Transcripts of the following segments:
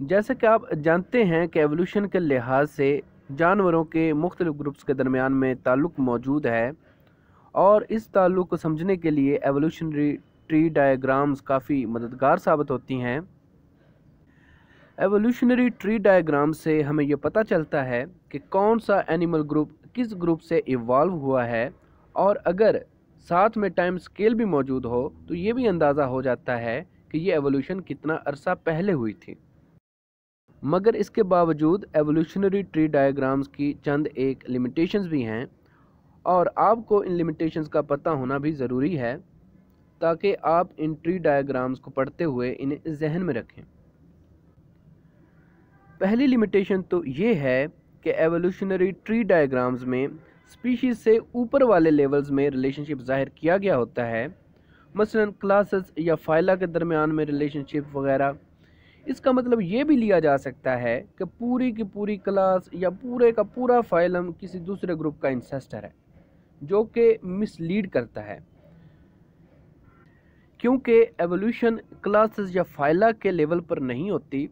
جیسا کہ آپ جانتے ہیں کہ ایولوشن کے لحاظ سے جانوروں کے مختلف گروپس کے درمیان میں تعلق موجود ہے اور اس تعلق کو سمجھنے کے لیے ایولوشنری ٹری ڈائیگرامز کافی مددگار ثابت ہوتی ہیں۔ ایولوشنری ٹری ڈائیگرام سے ہمیں یہ پتہ چلتا ہے کہ کون سا اینیمل گروپ کس گروپ سے ایوالو ہوا ہے اور اگر ساتھ میں ٹائم سکیل بھی موجود ہو تو یہ بھی اندازہ ہو جاتا ہے کہ یہ ایولوشن کتنا عرصہ پہلے ہوئی تھی۔ مگر اس کے باوجود ایولوشنری ٹری ڈائیگرامز کی چند ایک لمیٹیشنز بھی ہیں اور آپ کو ان لمیٹیشنز کا پتہ ہونا بھی ضروری ہے تاکہ آپ ان ٹری ڈائیگرامز کو پڑھتے ہوئے انہیں ذہن میں رکھیں۔ پہلی لمیٹیشن تو یہ ہے کہ ایولوشنری ٹری ڈائیگرامز میں سپیشیز سے اوپر والے لیولز میں ریلیشن شپ ظاہر کیا گیا ہوتا ہے۔ مثلا کلاسز یا فائلہ کے درمیان میں ریلیشن شپ وغیرہ۔ اس کا مطلب یہ بھی لیا جا سکتا ہے کہ پوری کی پوری کلاس یا پورے کا پورا فائلم کسی دوسرے گروپ کا انسیسٹر ہے، جو کہ مس لیڈ کرتا ہے۔ کیونکہ ایولوشن کلاسز یا فائلہ کے لیول پر نہیں ہوتی،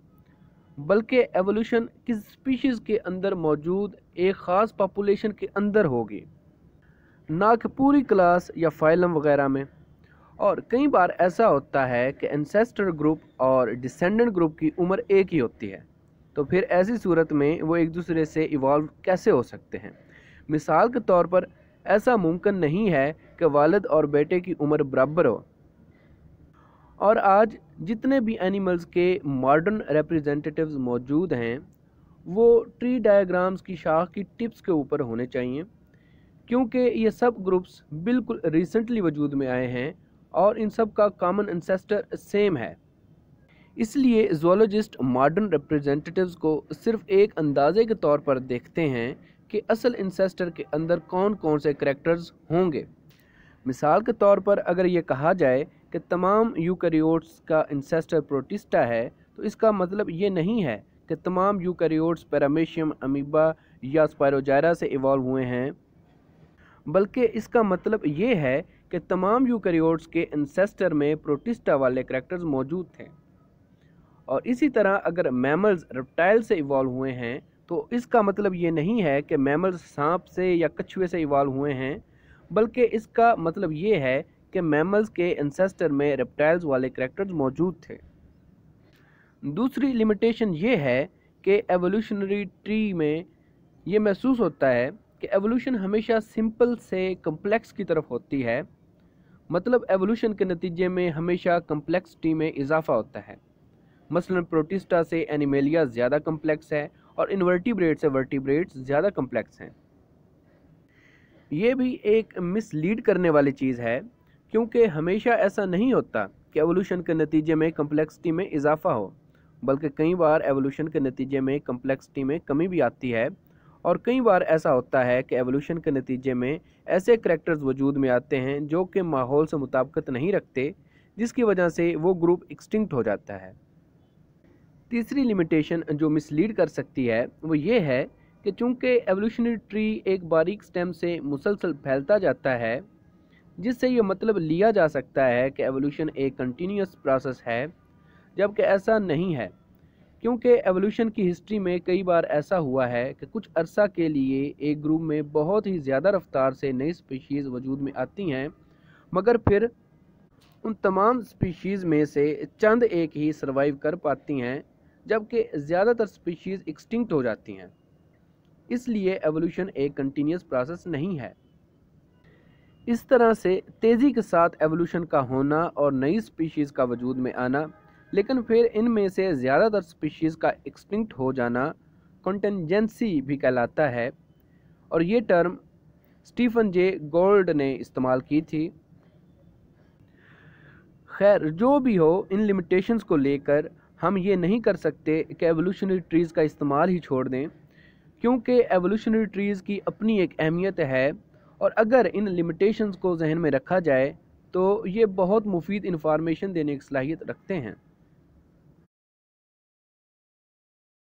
بلکہ ایولوشن کس سپیشیز کے اندر موجود ایک خاص پاپولیشن کے اندر ہوگی۔ نہ کہ پوری کلاس یا فائلم وغیرہ میں۔ اور کئی بار ایسا ہوتا ہے کہ انسیسٹر گروپ اور ڈسینڈنٹ گروپ کی عمر ایک ہی ہوتی ہے۔ تو پھر ایسی صورت میں وہ ایک دوسرے سے ایوالو کیسے ہو سکتے ہیں؟ مثال کے طور پر ایسا ممکن نہیں ہے کہ والد اور بیٹے کی عمر برابر ہو۔ اور آج جتنے بھی اینیملز کے ماڈرن ریپریزنٹیٹیوز موجود ہیں، وہ ٹری ڈائیگرامز کی شاخ کی ٹپس کے اوپر ہونے چاہیے کیونکہ یہ سب گروپس بالکل ریسنٹلی وجود میں آئے ہیں اور ان سب کا کامن انسیسٹر سیم ہے۔ اس لیے زولوجسٹ ماڈرن ریپریزنٹیٹیوز کو صرف ایک اندازے کے طور پر دیکھتے ہیں کہ اصل انسیسٹر کے اندر کون کون سے کریکٹرز ہوں گے۔ مثال کے طور پر اگر یہ کہا جائے کہ تمام یوکریوٹس کا انسیسٹر پروٹسٹا ہے، تو اس کا مطلب یہ نہیں ہے کہ تمام یوکریوٹس پیرامیشیم امیبا یا سپائروجائرا سے ایوالو ہوئے ہیں۔ بلکہ اس کا مطلب یہ ہے کہ تمام یوکریوٹس کے انسیسٹر میں پروٹسٹا والے کریکٹرز موجود تھے۔ اور اسی طرح اگر میملز رپٹائل سے ایوالو ہوئے ہیں، تو اس کا مطلب یہ نہیں ہے کہ میملز سانپ سے یا کچھوے سے ایوالو ہوئے ہیں، بلکہ اس کا مطلب یہ ہے کہ میملز کے انسیسٹر میں ریپٹائلز والے کریکٹرز موجود تھے۔ دوسری لمیٹیشن یہ ہے کہ ایولوشنری ٹری میں یہ محسوس ہوتا ہے کہ ایولوشن ہمیشہ سمپل سے کمپلیکس کی طرف ہوتی ہے۔ مطلب ایولوشن کے نتیجے میں ہمیشہ کمپلیکسٹی میں اضافہ ہوتا ہے۔ مثلا پروٹیسٹا سے اینیمیلیا زیادہ کمپلیکس ہے اور انورٹیبریٹ سے ورٹیبریٹ زیادہ کمپلیکس ہیں۔ یہ بھی ایک مس لیڈ کرنے والی چیز ہے، کیونکہ ہمیشہ ایسا نہیں ہوتا کہ ایولوشن کے نتیجے میں کمپلیکسٹی میں اضافہ ہو، بلکہ کئی بار ایولوشن کے نتیجے میں کمپلیکسٹی میں کمی بھی آتی ہے۔ اور کئی بار ایسا ہوتا ہے کہ ایولوشن کے نتیجے میں ایسے کریکٹرز وجود میں آتے ہیں جو کہ ماحول سے مطابقت نہیں رکھتے، جس کی وجہ سے وہ گروپ ایکسٹنکٹ ہو جاتا ہے۔ تیسری لمیٹیشن جو مس لیڈ کر سکتی ہے، وہ یہ ہے کہ چونکہ ایولوشنری ٹری ایک باریک سٹیم سے مسلسل پھیلتا جاتا ہے، جس سے یہ مطلب لیا جا سکتا ہے کہ ایولوشن ایک کنٹینیوس پروسیس ہے، جبکہ ایسا نہیں ہے۔ کیونکہ ایولوشن کی ہسٹری میں کئی بار ایسا ہوا ہے کہ کچھ عرصہ کے لیے ایک گروپ میں بہت ہی زیادہ رفتار سے نئی سپیشیز وجود میں آتی ہیں، مگر پھر ان تمام سپیشیز میں سے چند ایک ہی سروائیو کر پاتی ہیں، جبکہ زیادہ تر سپیشیز ایکسٹنکٹ ہو جاتی ہیں۔ اس لیے ایولوشن ایک کنٹینیوس پروسیس نہیں ہے۔ اس طرح سے تیزی کے ساتھ ایولوشن کا ہونا اور نئی سپیشیز کا وجود میں آنا لیکن پھر ان میں سے زیادہ تر سپیشیز کا ایکسٹنکٹ ہو جانا کنٹنجنسی بھی کہلاتا ہے۔ اور یہ ٹرم سٹیفن جے گولڈ نے استعمال کی تھی۔ خیر، جو بھی ہو، ان لمیٹیشنز کو لے کر ہم یہ نہیں کر سکتے کہ ایولوشنری ٹریز کا استعمال ہی چھوڑ دیں، کیونکہ ایولوشنری ٹریز کی اپنی ایک اہمیت ہے۔ اور اگر ان لمیٹیشنز کو ذہن میں رکھا جائے، تو یہ بہت مفید انفارمیشن دینے کی صلاحیت رکھتے ہیں۔